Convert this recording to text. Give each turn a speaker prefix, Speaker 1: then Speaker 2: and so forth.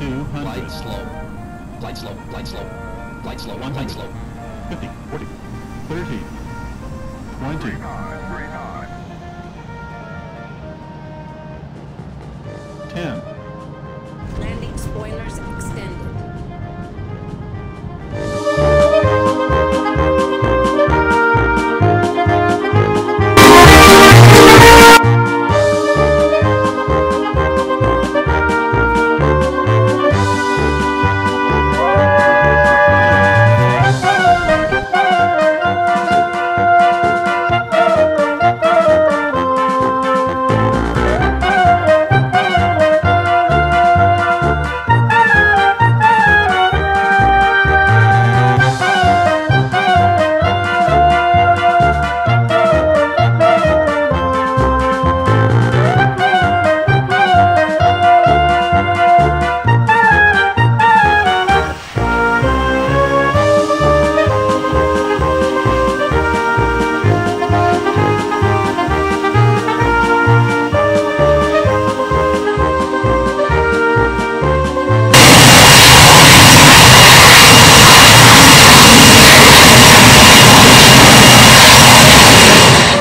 Speaker 1: 200. Glide slope. Glide slope. Glide slope. Glide slope. One. Glide slope. 50. 40. 30. 20. Three nine, three nine. 10.